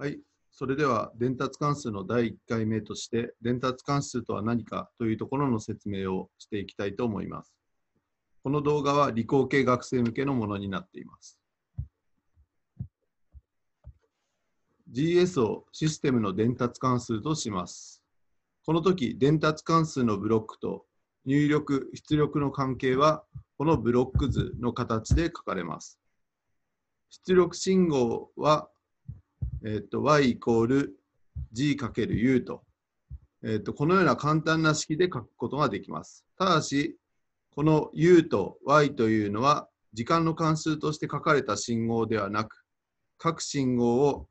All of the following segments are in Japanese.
はい、それでは伝達関数の第1回目として、伝達関数とは何かというところの説明をしていきたいと思います。この動画は理工系学生向けのものになっています。GS をシステムの伝達関数とします。この時、伝達関数のブロックと入力、出力の関係は、このブロック図の形で書かれます。出力信号は、えっと y イコール g かける u と、えっとこのような簡単な式で書くことができます。ただし、この u と y というのは時間の関数として書かれた信号ではなく、各信号を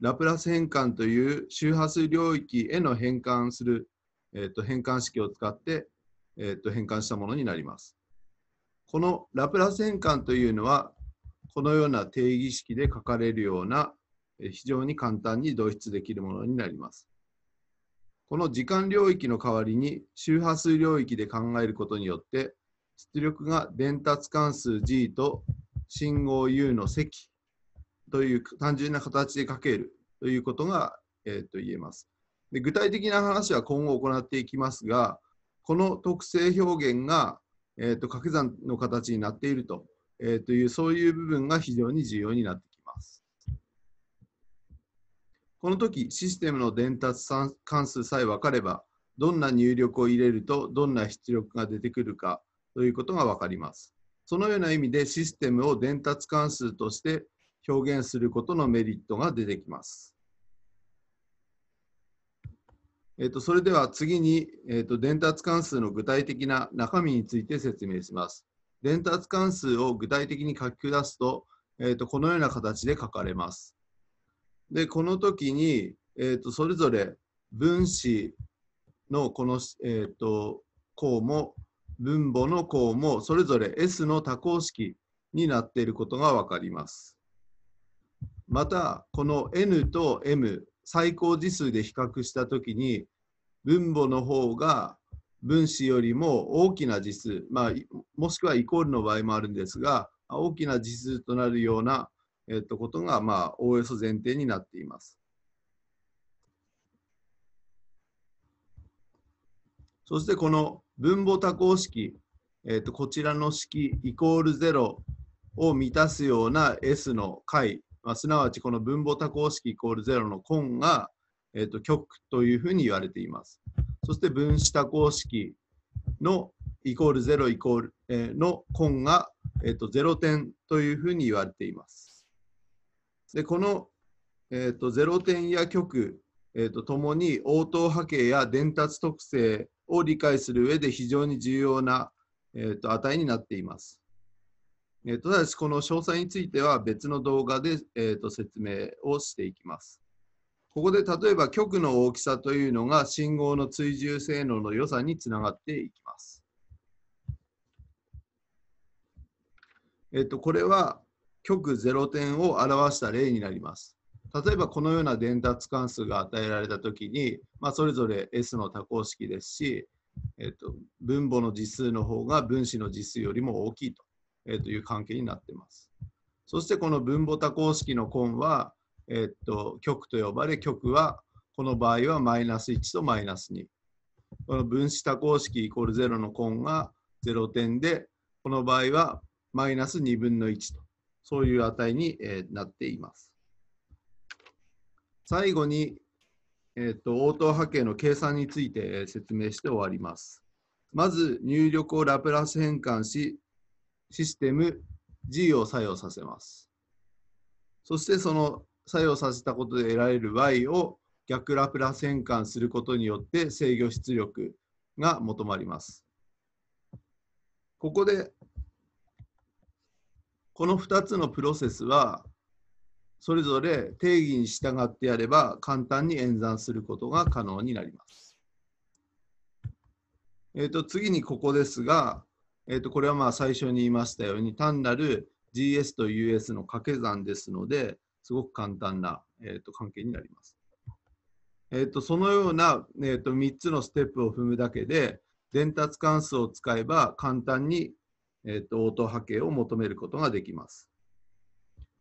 ラプラス変換という周波数領域への変換する、えっと変換式を使って、えっと変換したものになります。このラプラス変換というのは、このような定義式で書かれるような非常に簡単に導出できるものになります。この時間領域の代わりに周波数領域で考えることによって出力が伝達関数 G と信号 U の積という単純な形で書けるということが、えー、と言えますで。具体的な話は今後行っていきますが、この特性表現が、えー、と掛け算の形になっていると,、えー、というそういう部分が非常に重要になってきます。この時、システムの伝達関数さえ分かれば、どんな入力を入れるとどんな出力が出てくるかということが分かります。そのような意味でシステムを伝達関数として表現することのメリットが出てきます。えー、とそれでは次に、えー、と伝達関数の具体的な中身について説明します。伝達関数を具体的に書き下すと、えー、とこのような形で書かれます。で、この時に、えー、とそれぞれ分子のこの、えー、と項も分母の項もそれぞれ S の多項式になっていることが分かります。また、この N と M 最高次数で比較したときに分母の方が分子よりも大きな次数、まあ、もしくはイコールの場合もあるんですが大きな次数となるようなえっと、ことが、まあ、おおよそ前提になっています。そして、この分母多項式、えっと、こちらの式イコール0を満たすような S の解、まあ、すなわちこの分母多項式イコール0の根が、えっと、極というふうに言われています。そして、分子多項式のイコール0イコール、えー、の根が、えっと、0点というふうに言われています。で、この、えーと、0点や極、えーと、ともに応答波形や伝達特性を理解する上で非常に重要な、えーと、値になっています。えー、ただし、この詳細については別の動画で、えー、と説明をしていきます。ここで例えば極の大きさというのが信号の追従性能の良さにつながっていきます。えっ、と、これは極0点を表した例になります。例えばこのような伝達関数が与えられたときに、まあ、それぞれ S の多項式ですし、えっと、分母の実数の方が分子の実数よりも大きいと,、えっという関係になっています。そしてこの分母多項式の根は、えっと、極と呼ばれ、極はこの場合はマイナス1とマイナス2。この分子多項式イコール0の根が0点で、この場合はマイナス2分の1と。そういう値に、え、なっています。最後に、えーと、応答波形の計算について、え、説明して終わります。まず入力をラプラス変換し、システム G を作用させます。そしてその作用させたことで得られる Y を逆ラプラス変換することによって制御出力が求まります。ここでこの2つのプロセスは、それぞれ定義に従ってやれば簡単に演算することが可能になります。えー、と次にここですが、えー、とこれはまあ最初に言いましたように単なる GS と US の掛け算ですので、すごく簡単な、えー、と関係になります。えー、とそのような、えー、と3つのステップを踏むだけで、伝達関数を使えば簡単にえーと、応答波形を求めることができます。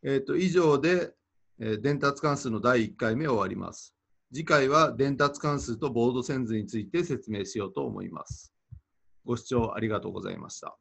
えーと、以上で、えー伝達関数の第1回目終わります。次回は伝達関数とボード線図について説明しようと思います。ご視聴ありがとうございました。